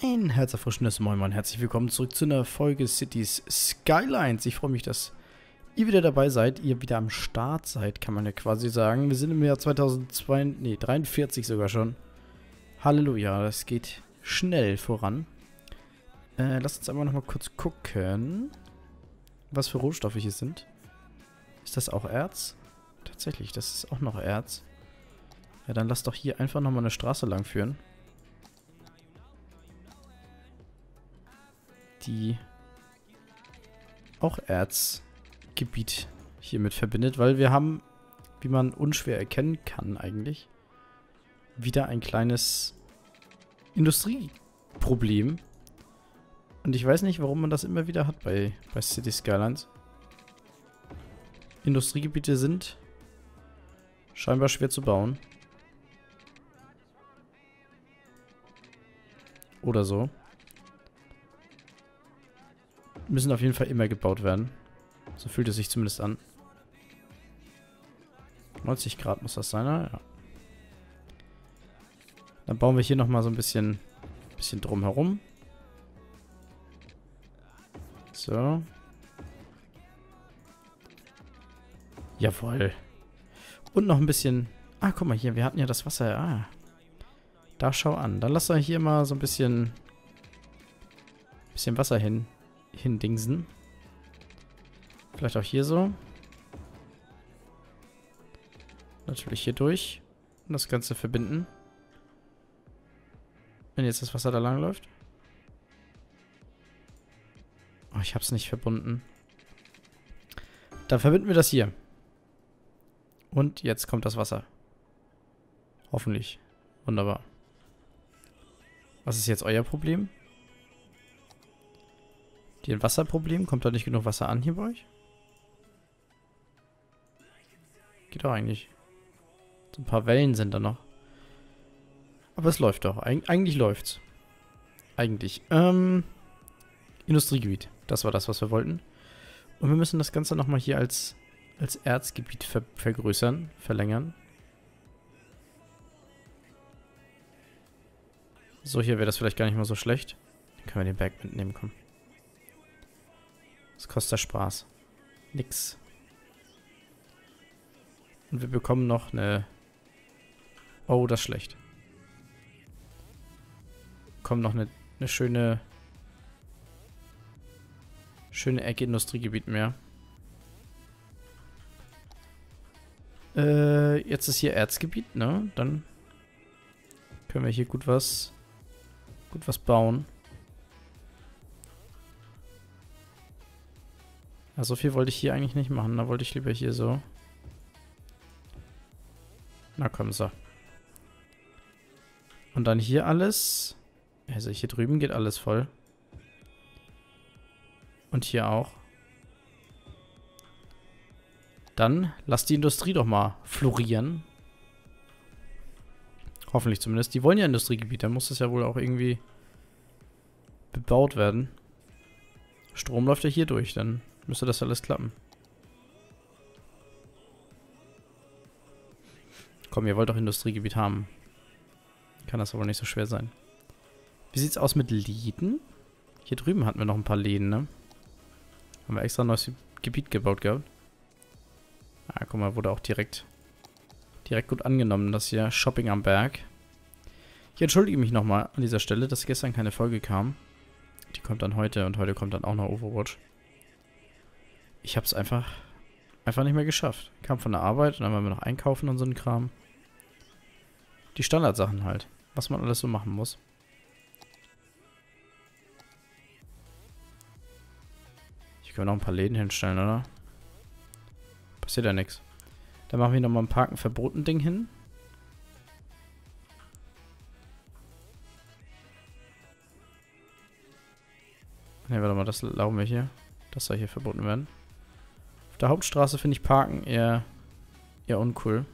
Ein herzerfrischendes Moin Moin, herzlich willkommen zurück zu einer Folge Cities Skylines. Ich freue mich, dass ihr wieder dabei seid, ihr wieder am Start seid, kann man ja quasi sagen. Wir sind im Jahr 2002, nee, 43 sogar schon. Halleluja, das geht schnell voran. Äh, lasst uns aber nochmal kurz gucken, was für Rohstoffe hier sind. Ist das auch Erz? Tatsächlich, das ist auch noch Erz. Ja, dann lasst doch hier einfach nochmal eine Straße lang führen. Die auch Erzgebiet hiermit verbindet, weil wir haben, wie man unschwer erkennen kann eigentlich, wieder ein kleines Industrieproblem. Und ich weiß nicht, warum man das immer wieder hat bei, bei City Skylines. Industriegebiete sind scheinbar schwer zu bauen. Oder so müssen auf jeden Fall immer gebaut werden. So fühlt es sich zumindest an. 90 Grad muss das sein, ne? Ja. Dann bauen wir hier nochmal so ein bisschen, bisschen drum herum. So. Jawohl. Und noch ein bisschen... Ah, guck mal hier, wir hatten ja das Wasser. Ah. Da schau an. Dann lass doch hier mal so ein bisschen... Bisschen Wasser hin hindingsen. Vielleicht auch hier so. Natürlich hier durch. Und das Ganze verbinden. Wenn jetzt das Wasser da lang läuft. Oh, ich hab's nicht verbunden. Dann verbinden wir das hier. Und jetzt kommt das Wasser. Hoffentlich. Wunderbar. Was ist jetzt euer Problem? Die ein Wasserproblem? Kommt da nicht genug Wasser an hier bei euch? Geht doch eigentlich. So ein paar Wellen sind da noch. Aber es läuft doch. Eig eigentlich läuft's. Eigentlich. Ähm, Industriegebiet. Das war das, was wir wollten. Und wir müssen das Ganze nochmal hier als, als Erzgebiet ver vergrößern, verlängern. So, hier wäre das vielleicht gar nicht mal so schlecht. Dann können wir den Berg mitnehmen, komm. Was kostet Spaß? Nix. Und wir bekommen noch eine... Oh, das ist schlecht. Wir bekommen noch eine, eine schöne... Schöne Ecke Industriegebiet mehr. Äh, jetzt ist hier Erzgebiet, ne? Dann können wir hier gut was... Gut was bauen. Ja, so viel wollte ich hier eigentlich nicht machen. Da wollte ich lieber hier so. Na komm, so. Und dann hier alles. Also hier drüben geht alles voll. Und hier auch. Dann lass die Industrie doch mal florieren. Hoffentlich zumindest. Die wollen ja Industriegebiete. Dann muss das ja wohl auch irgendwie bebaut werden. Strom läuft ja hier durch. Dann müsste das alles klappen. Komm, ihr wollt doch Industriegebiet haben. Kann das aber nicht so schwer sein. Wie sieht's aus mit Läden? Hier drüben hatten wir noch ein paar Läden, ne? Haben wir extra ein neues Gebiet gebaut gehabt. Ah, guck mal, wurde auch direkt direkt gut angenommen, das hier Shopping am Berg. Ich entschuldige mich nochmal an dieser Stelle, dass gestern keine Folge kam. Die kommt dann heute und heute kommt dann auch noch Overwatch. Ich habe es einfach, einfach nicht mehr geschafft. Kam von der Arbeit und dann waren wir noch einkaufen und so ein Kram. Die Standardsachen halt. Was man alles so machen muss. Können wir noch ein paar Läden hinstellen, oder? Passiert ja nichts. Dann machen wir nochmal ein Parken verboten Ding hin. Ne, warte mal, das laufen wir hier. Das soll hier verboten werden auf der Hauptstraße finde ich Parken eher, eher uncool.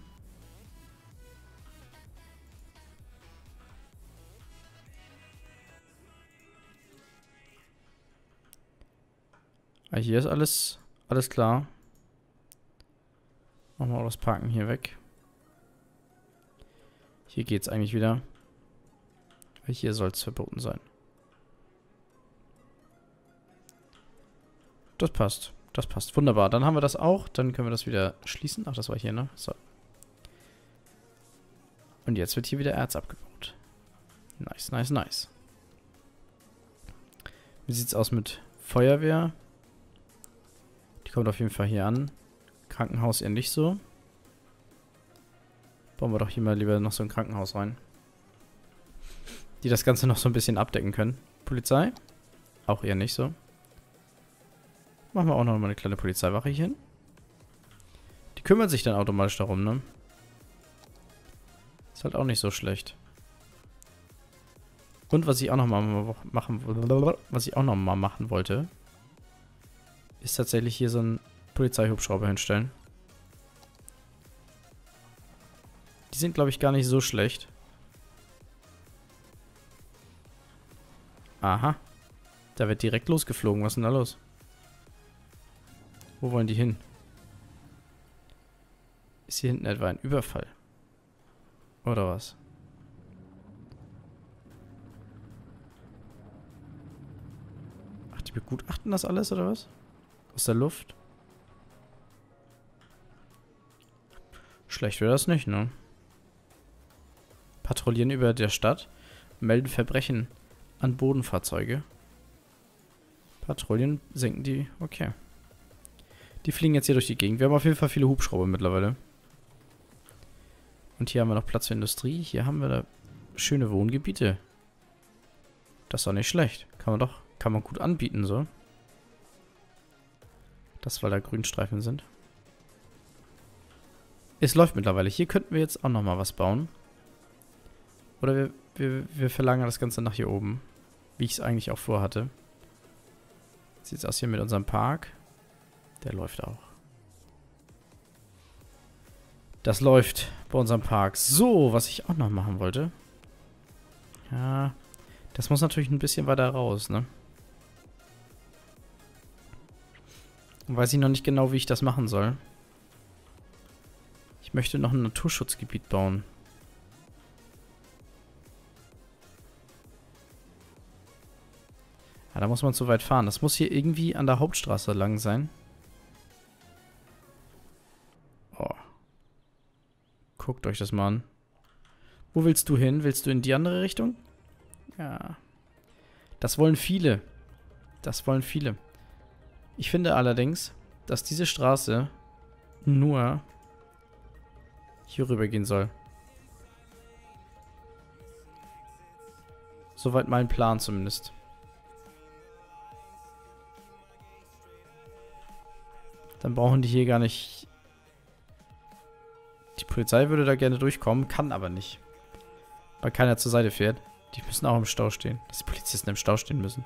Ah, hier ist alles, alles klar. Machen wir auch das Parken hier weg. Hier geht es eigentlich wieder. Hier soll es verboten sein. Das passt. Das passt. Wunderbar. Dann haben wir das auch. Dann können wir das wieder schließen. Ach, das war hier, ne? So. Und jetzt wird hier wieder Erz abgebaut. Nice, nice, nice. Wie sieht's aus mit Feuerwehr? Die kommt auf jeden Fall hier an. Krankenhaus eher nicht so. Bauen wir doch hier mal lieber noch so ein Krankenhaus rein. Die das Ganze noch so ein bisschen abdecken können. Polizei? Auch eher nicht so. Machen wir auch noch mal eine kleine Polizeiwache hier hin. Die kümmert sich dann automatisch darum, ne? Ist halt auch nicht so schlecht. Und was ich auch noch mal machen, was ich auch noch mal machen wollte, ist tatsächlich hier so einen Polizeihubschrauber hinstellen. Die sind, glaube ich, gar nicht so schlecht. Aha. Da wird direkt losgeflogen. Was ist denn da los? Wo wollen die hin? Ist hier hinten etwa ein Überfall? Oder was? Ach, die begutachten das alles, oder was? Aus der Luft? Schlecht wäre das nicht, ne? Patrouillieren über der Stadt, melden Verbrechen an Bodenfahrzeuge. Patrouillen senken die, okay. Die fliegen jetzt hier durch die Gegend. Wir haben auf jeden Fall viele Hubschrauber mittlerweile. Und hier haben wir noch Platz für Industrie. Hier haben wir da schöne Wohngebiete. Das ist doch nicht schlecht. Kann man doch, kann man gut anbieten, so. Das, weil da Grünstreifen sind. Es läuft mittlerweile. Hier könnten wir jetzt auch nochmal was bauen. Oder wir, wir, wir verlagern das Ganze nach hier oben. Wie ich es eigentlich auch vorhatte. Sieht es aus hier mit unserem Park. Der läuft auch. Das läuft bei unserem Park. So, was ich auch noch machen wollte. Ja, das muss natürlich ein bisschen weiter raus, ne? Weiß ich noch nicht genau, wie ich das machen soll. Ich möchte noch ein Naturschutzgebiet bauen. Ja, da muss man zu weit fahren. Das muss hier irgendwie an der Hauptstraße lang sein. Guckt euch das mal an. Wo willst du hin? Willst du in die andere Richtung? Ja. Das wollen viele. Das wollen viele. Ich finde allerdings, dass diese Straße nur hier rüber gehen soll. Soweit mein Plan zumindest. Dann brauchen die hier gar nicht Polizei würde da gerne durchkommen, kann aber nicht. Weil keiner zur Seite fährt. Die müssen auch im Stau stehen. Dass die Polizisten im Stau stehen müssen.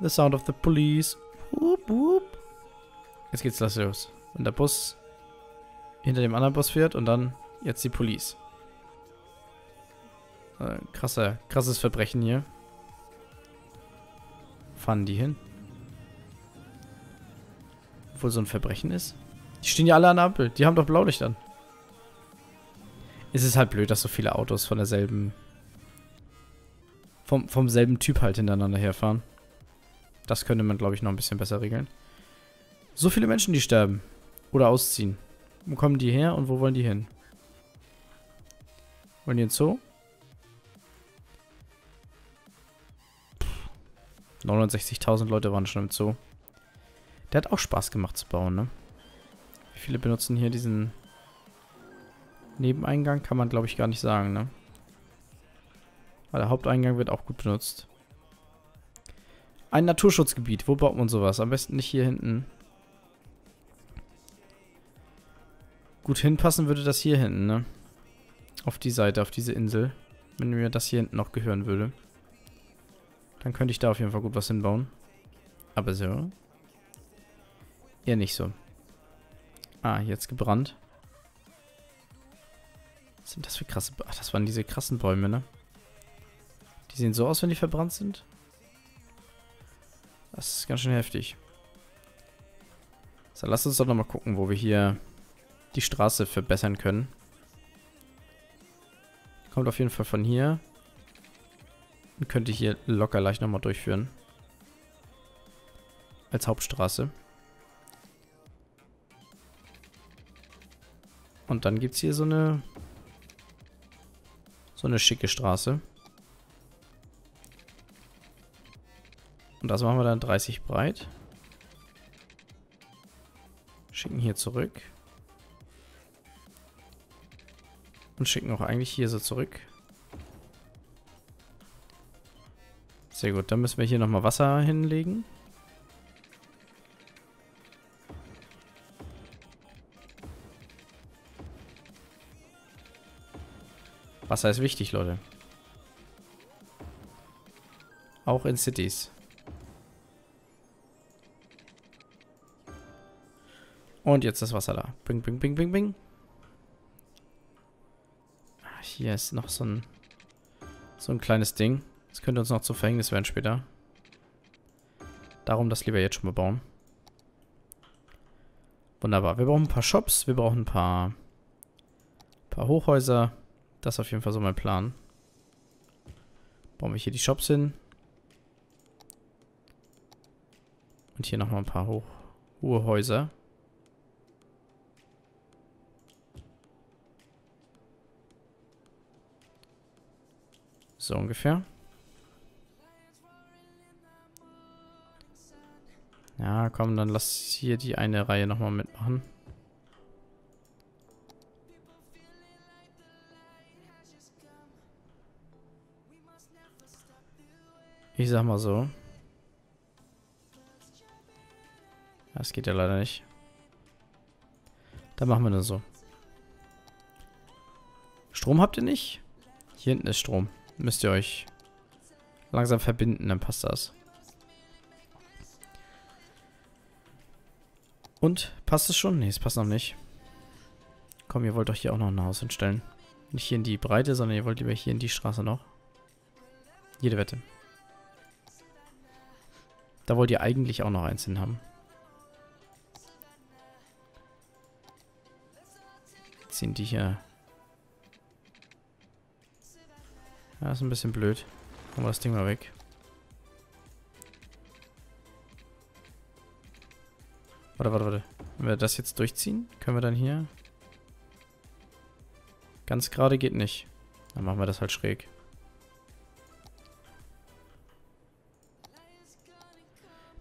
The sound of the police. Whoop, whoop. Jetzt geht's los. Wenn der Bus hinter dem anderen Bus fährt und dann jetzt die Police. Äh, krasser, krasses Verbrechen hier fahren die hin? Obwohl so ein Verbrechen ist. Die stehen ja alle an der Ampel. Die haben doch Blaulicht an. Es ist halt blöd, dass so viele Autos von derselben... Vom, vom selben Typ halt hintereinander herfahren. Das könnte man, glaube ich, noch ein bisschen besser regeln. So viele Menschen, die sterben. Oder ausziehen. Wo kommen die her und wo wollen die hin? Wollen die ins Zoo? 69.000 Leute waren schon im Zoo. Der hat auch Spaß gemacht zu bauen, ne? Wie viele benutzen hier diesen Nebeneingang? Kann man, glaube ich, gar nicht sagen, ne? Aber der Haupteingang wird auch gut benutzt. Ein Naturschutzgebiet. Wo baut man sowas? Am besten nicht hier hinten. Gut hinpassen würde das hier hinten, ne? Auf die Seite, auf diese Insel. Wenn mir das hier hinten noch gehören würde. Dann könnte ich da auf jeden Fall gut was hinbauen. Aber so. Eher nicht so. Ah, jetzt gebrannt. Was sind das für krasse... Ach, das waren diese krassen Bäume, ne? Die sehen so aus, wenn die verbrannt sind. Das ist ganz schön heftig. So, lass uns doch nochmal gucken, wo wir hier die Straße verbessern können. Kommt auf jeden Fall von hier. Könnte hier locker leicht nochmal durchführen. Als Hauptstraße. Und dann gibt es hier so eine... So eine schicke Straße. Und das machen wir dann 30 breit. Schicken hier zurück. Und schicken auch eigentlich hier so zurück. Sehr gut, dann müssen wir hier nochmal Wasser hinlegen. Wasser ist wichtig, Leute. Auch in Cities. Und jetzt das Wasser da. Bing, bing, bing, bing, bing. Ah, hier ist noch so ein, so ein kleines Ding. Das könnte uns noch zu Verhängnis werden später. Darum das lieber jetzt schon mal bauen. Wunderbar. Wir brauchen ein paar Shops. Wir brauchen ein paar, paar Hochhäuser. Das ist auf jeden Fall so mein Plan. Bauen wir hier die Shops hin. Und hier nochmal ein paar hoch, hohe Häuser. So ungefähr. Ja, komm, dann lass hier die eine Reihe nochmal mitmachen. Ich sag mal so. Das geht ja leider nicht. Dann machen wir das so. Strom habt ihr nicht? Hier hinten ist Strom. Müsst ihr euch langsam verbinden, dann passt das. Und? Passt es schon? Ne, es passt noch nicht. Komm, ihr wollt doch hier auch noch ein Haus hinstellen. Nicht hier in die Breite, sondern ihr wollt lieber hier in die Straße noch. Jede Wette. Da wollt ihr eigentlich auch noch eins hin haben. Ziehen die hier Ja, ist ein bisschen blöd. Machen wir das Ding mal weg. Warte, warte, warte. Wenn wir das jetzt durchziehen, können wir dann hier... Ganz gerade geht nicht. Dann machen wir das halt schräg.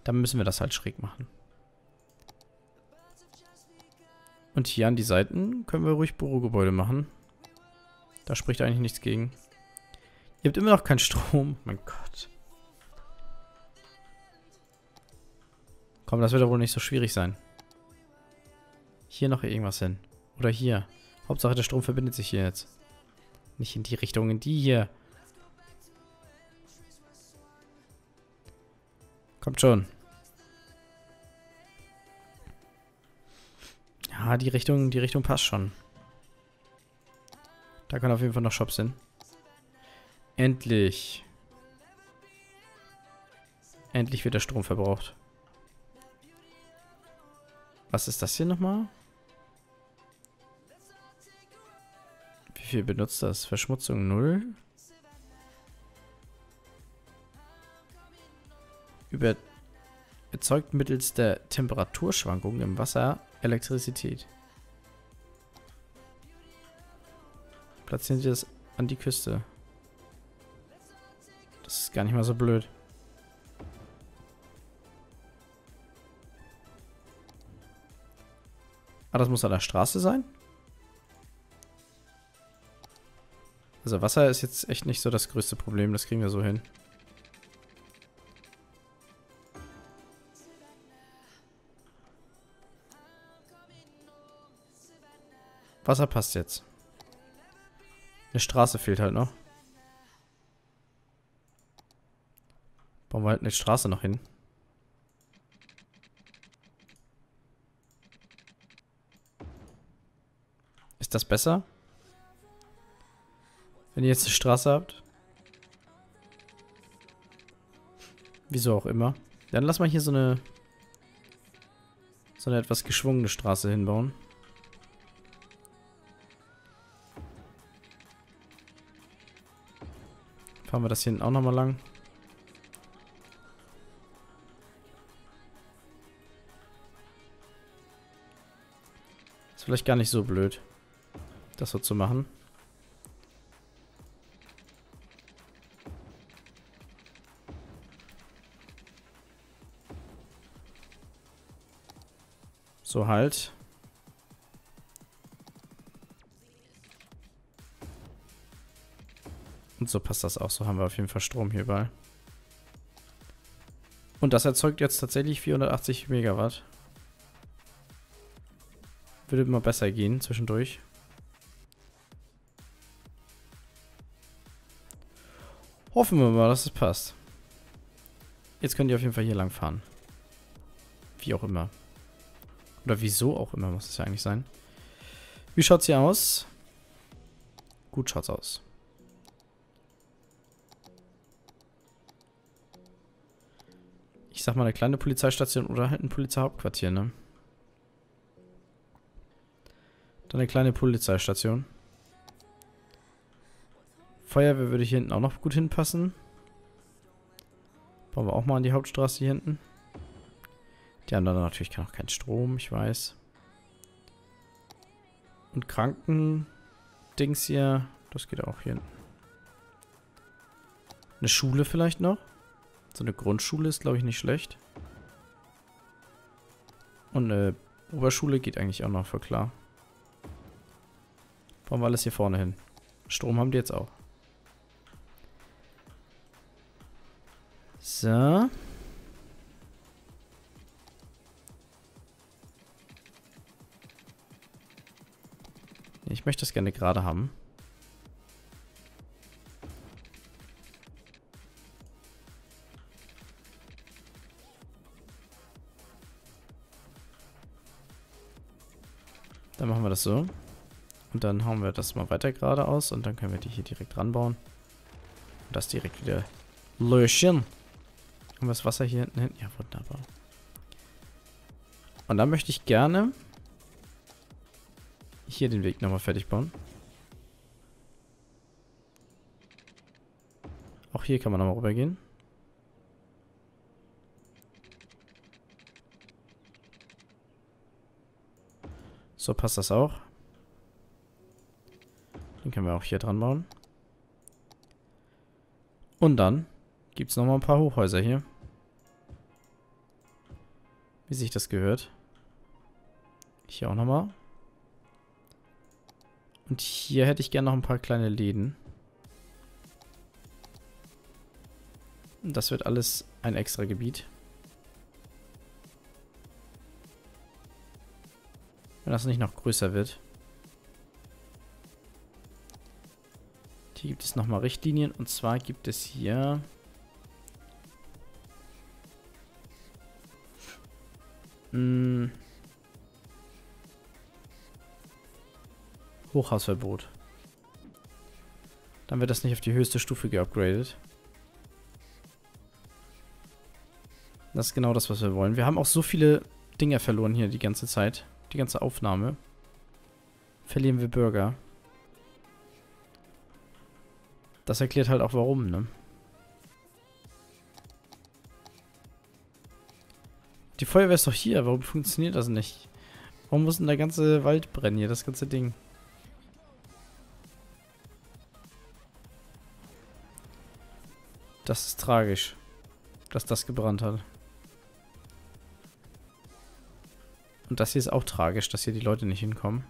Dann müssen wir das halt schräg machen. Und hier an die Seiten können wir ruhig Bürogebäude machen. Da spricht eigentlich nichts gegen. Ihr habt immer noch keinen Strom. Mein Gott. Komm, das wird doch wohl nicht so schwierig sein. Hier noch irgendwas hin. Oder hier. Hauptsache der Strom verbindet sich hier jetzt. Nicht in die Richtung, in die hier. Kommt schon. Ja, die Richtung, die Richtung passt schon. Da kann auf jeden Fall noch Shops hin. Endlich. Endlich wird der Strom verbraucht. Was ist das hier nochmal? Wie viel benutzt das? Verschmutzung 0? Über erzeugt mittels der Temperaturschwankungen im Wasser Elektrizität. Platzieren Sie das an die Küste. Das ist gar nicht mal so blöd. Ah, das muss an der Straße sein? Also Wasser ist jetzt echt nicht so das größte Problem. Das kriegen wir so hin. Wasser passt jetzt. Eine Straße fehlt halt noch. Bauen wir halt eine Straße noch hin. Ist das besser? Wenn ihr jetzt eine Straße habt? Wieso auch immer. Dann lass mal hier so eine so eine etwas geschwungene Straße hinbauen. Fahren wir das hier hinten auch nochmal lang. Ist vielleicht gar nicht so blöd, das so zu machen. So halt. Und so passt das auch. So haben wir auf jeden Fall Strom hier überall. Und das erzeugt jetzt tatsächlich 480 Megawatt. Würde immer besser gehen zwischendurch. Hoffen wir mal, dass es passt. Jetzt könnt ihr auf jeden Fall hier lang fahren. Wie auch immer. Oder wieso auch immer muss es ja eigentlich sein. Wie schaut's hier aus? Gut schaut's aus. Ich sag mal eine kleine Polizeistation oder halt ein Polizeihauptquartier, ne? Dann eine kleine Polizeistation. Feuerwehr würde hier hinten auch noch gut hinpassen. Bauen wir auch mal an die Hauptstraße hier hinten. Die haben dann natürlich noch keinen Strom, ich weiß. Und Kranken-Dings hier, das geht auch hier hinten. Eine Schule vielleicht noch. So eine Grundschule ist, glaube ich, nicht schlecht. Und eine Oberschule geht eigentlich auch noch für klar. Bauen wir alles hier vorne hin. Strom haben die jetzt auch. So. Ich möchte das gerne gerade haben. Dann machen wir das so. Und dann hauen wir das mal weiter geradeaus und dann können wir die hier direkt ranbauen. Und das direkt wieder löschen. Wir das Wasser hier hinten hin? Ja, wunderbar. Und dann möchte ich gerne hier den Weg nochmal fertig bauen. Auch hier kann man nochmal rübergehen. So passt das auch. Den können wir auch hier dran bauen. Und dann gibt es nochmal ein paar Hochhäuser hier. Wie sich das gehört. Hier auch nochmal. Und hier hätte ich gerne noch ein paar kleine Läden. Das wird alles ein extra Gebiet. Wenn das nicht noch größer wird. Hier gibt es nochmal Richtlinien. Und zwar gibt es hier... Hm, Hochhausverbot. Dann wird das nicht auf die höchste Stufe geupgradet. Das ist genau das, was wir wollen. Wir haben auch so viele Dinger verloren hier die ganze Zeit die ganze Aufnahme. Verlieren wir Bürger. Das erklärt halt auch warum, ne? Die Feuerwehr ist doch hier. Warum funktioniert das nicht? Warum muss denn der ganze Wald brennen hier, das ganze Ding? Das ist tragisch, dass das gebrannt hat. Und das hier ist auch tragisch, dass hier die Leute nicht hinkommen.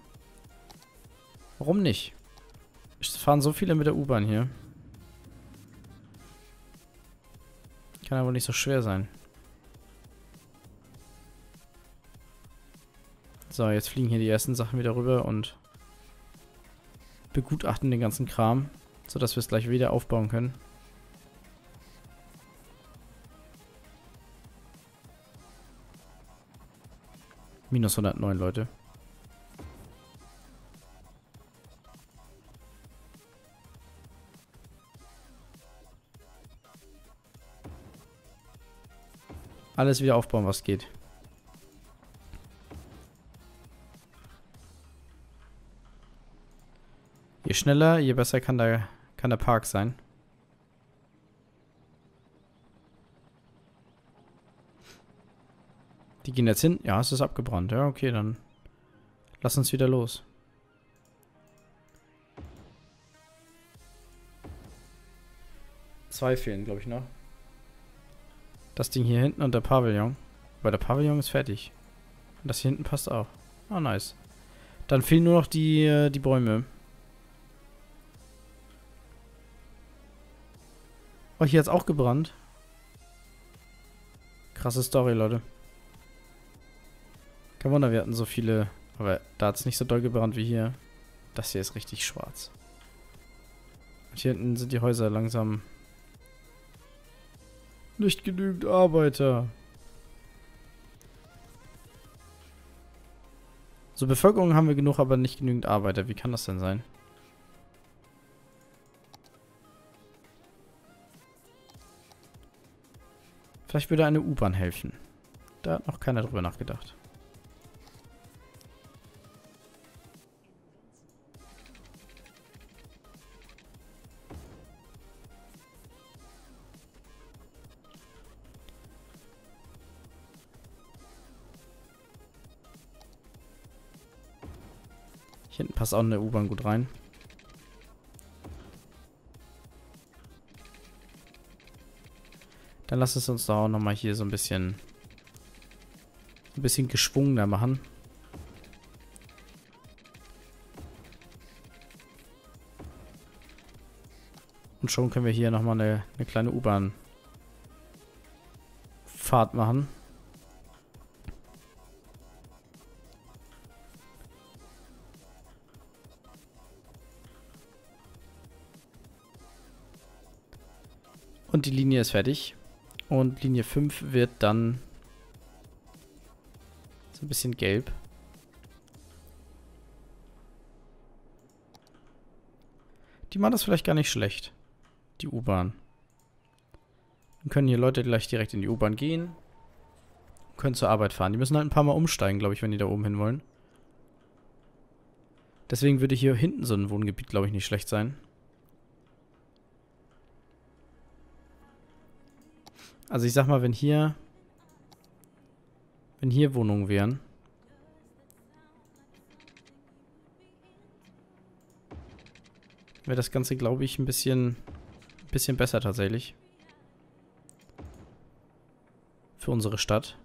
Warum nicht? Es fahren so viele mit der U-Bahn hier. Kann aber nicht so schwer sein. So, jetzt fliegen hier die ersten Sachen wieder rüber und begutachten den ganzen Kram, sodass wir es gleich wieder aufbauen können. Minus 109, Leute. Alles wieder aufbauen, was geht. Je schneller, je besser kann der, kann der Park sein. Die gehen jetzt hin. Ja, es ist abgebrannt. Ja, okay, dann lass uns wieder los. Zwei fehlen, glaube ich, noch. Das Ding hier hinten und der Pavillon. Weil der Pavillon ist fertig. Und das hier hinten passt auch. Ah, nice. Dann fehlen nur noch die, äh, die Bäume. Oh, hier hat's auch gebrannt. Krasse Story, Leute. Kein Wunder, wir hatten so viele. Aber da hat es nicht so doll gebrannt wie hier. Das hier ist richtig schwarz. Und hier hinten sind die Häuser langsam nicht genügend Arbeiter. So, Bevölkerung haben wir genug, aber nicht genügend Arbeiter. Wie kann das denn sein? Vielleicht würde eine U-Bahn helfen. Da hat noch keiner drüber nachgedacht. Hier hinten passt auch eine U-Bahn gut rein. Dann lass es uns da auch nochmal hier so ein bisschen ein bisschen geschwungener machen. Und schon können wir hier nochmal eine, eine kleine U-Bahn-Fahrt machen. Und die Linie ist fertig. Und Linie 5 wird dann so ein bisschen gelb. Die machen das vielleicht gar nicht schlecht. Die U-Bahn. Dann können hier Leute gleich direkt in die U-Bahn gehen. Können zur Arbeit fahren. Die müssen halt ein paar Mal umsteigen, glaube ich, wenn die da oben hin wollen. Deswegen würde hier hinten so ein Wohngebiet, glaube ich, nicht schlecht sein. Also ich sag mal, wenn hier... Wenn hier Wohnungen wären... Wäre das Ganze, glaube ich, ein bisschen... Bisschen besser tatsächlich. Für unsere Stadt.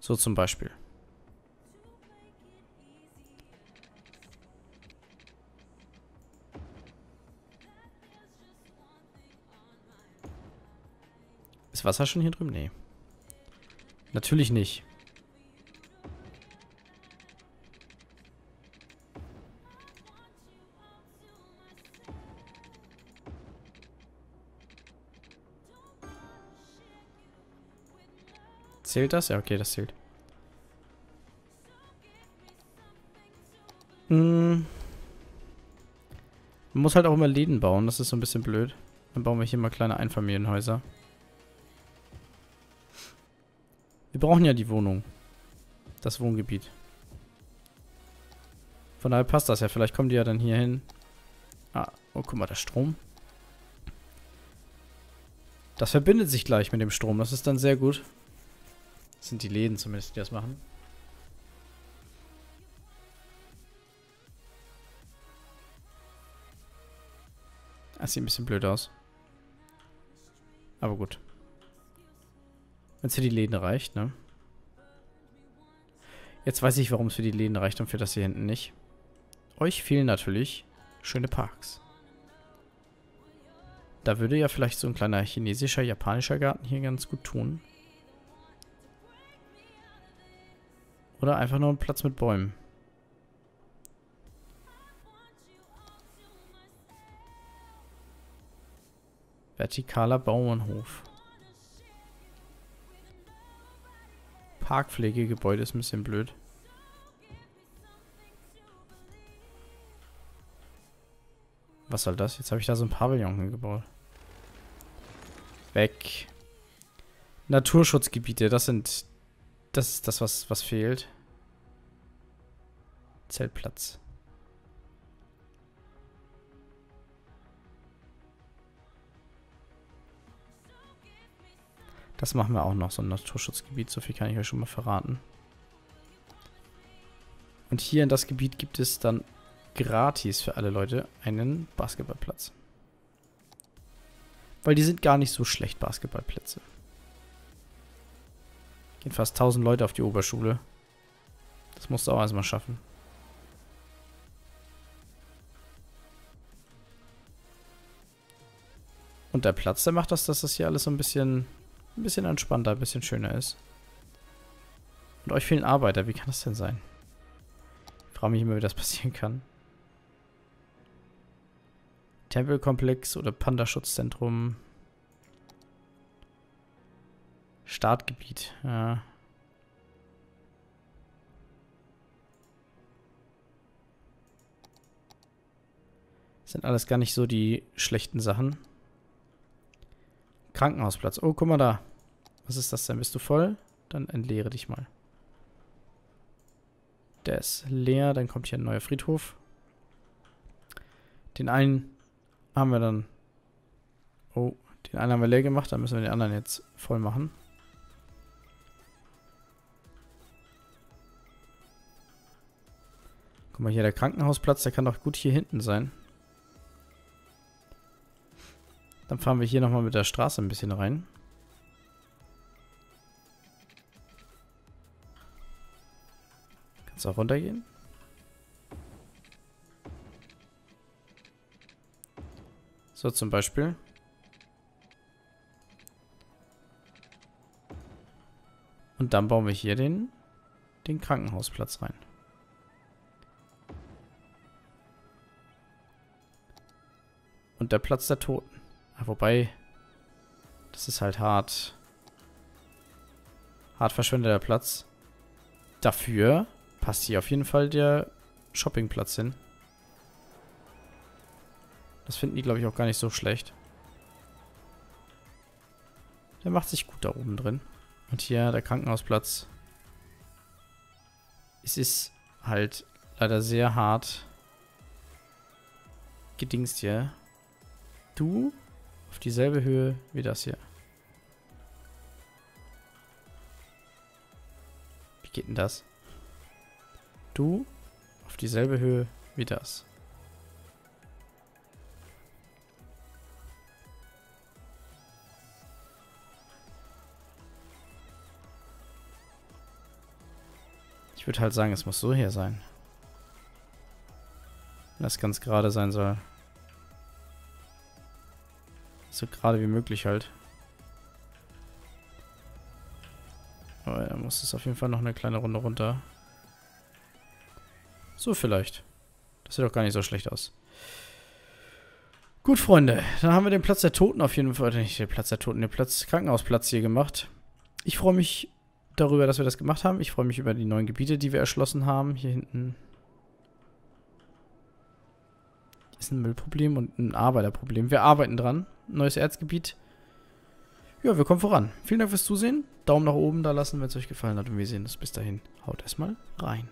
So zum Beispiel. Wasser schon hier drüben? Nee. Natürlich nicht. Zählt das? Ja, okay, das zählt. Hm. Man muss halt auch immer Läden bauen, das ist so ein bisschen blöd. Dann bauen wir hier mal kleine Einfamilienhäuser. Brauchen ja die Wohnung. Das Wohngebiet. Von daher passt das ja. Vielleicht kommen die ja dann hier hin. Ah, oh, guck mal, der Strom. Das verbindet sich gleich mit dem Strom. Das ist dann sehr gut. Das sind die Läden zumindest, die das machen. Das sieht ein bisschen blöd aus. Aber gut. Wenn es für die Läden reicht, ne? Jetzt weiß ich, warum es für die Läden reicht und für das hier hinten nicht. Euch fehlen natürlich schöne Parks. Da würde ja vielleicht so ein kleiner chinesischer, japanischer Garten hier ganz gut tun. Oder einfach nur ein Platz mit Bäumen. Vertikaler Bauernhof. Parkpflegegebäude ist ein bisschen blöd. Was soll das? Jetzt habe ich da so ein Pavillon hingebaut. Weg. Naturschutzgebiete, das sind... Das ist das, was, was fehlt. Zeltplatz. Das machen wir auch noch, so ein Naturschutzgebiet. So viel kann ich euch schon mal verraten. Und hier in das Gebiet gibt es dann gratis für alle Leute einen Basketballplatz. Weil die sind gar nicht so schlecht, Basketballplätze. Gehen fast 1000 Leute auf die Oberschule. Das musst du auch erstmal schaffen. Und der Platz, der macht das, dass das hier alles so ein bisschen, ein bisschen entspannter, ein bisschen schöner ist. Und euch fehlen Arbeiter. Wie kann das denn sein? Ich frage mich immer, wie das passieren kann. Tempelkomplex oder Pandaschutzzentrum. Startgebiet, ja. Sind alles gar nicht so die schlechten Sachen. Krankenhausplatz. Oh, guck mal da. Was ist das denn? Bist du voll? Dann entleere dich mal. Der ist leer. Dann kommt hier ein neuer Friedhof. Den einen haben wir dann... Oh, den einen haben wir leer gemacht. Dann müssen wir den anderen jetzt voll machen. Guck mal hier, der Krankenhausplatz, der kann doch gut hier hinten sein. Dann fahren wir hier nochmal mit der Straße ein bisschen rein. Kannst du auch runtergehen? So zum Beispiel. Und dann bauen wir hier den, den Krankenhausplatz rein. Und der Platz der Toten. Wobei, das ist halt hart. Hart verschwendeter Platz. Dafür passt hier auf jeden Fall der Shoppingplatz hin. Das finden die, glaube ich, auch gar nicht so schlecht. Der macht sich gut da oben drin. Und hier der Krankenhausplatz. Es ist halt leider sehr hart gedingst hier. Du auf dieselbe Höhe wie das hier. Wie geht denn das? Du auf dieselbe Höhe wie das. Ich würde halt sagen, es muss so hier sein. Wenn das ganz gerade sein soll. So gerade wie möglich halt. Aber er muss es auf jeden Fall noch eine kleine Runde runter. So vielleicht. Das sieht doch gar nicht so schlecht aus. Gut, Freunde. Dann haben wir den Platz der Toten auf jeden Fall, nicht den Platz der Toten, den Platz, Krankenhausplatz hier gemacht. Ich freue mich darüber, dass wir das gemacht haben. Ich freue mich über die neuen Gebiete, die wir erschlossen haben. Hier hinten ist ein Müllproblem und ein Arbeiterproblem. Wir arbeiten dran neues Erzgebiet. Ja, wir kommen voran. Vielen Dank fürs Zusehen. Daumen nach oben da lassen, wenn es euch gefallen hat. Und wir sehen uns bis dahin. Haut erstmal rein.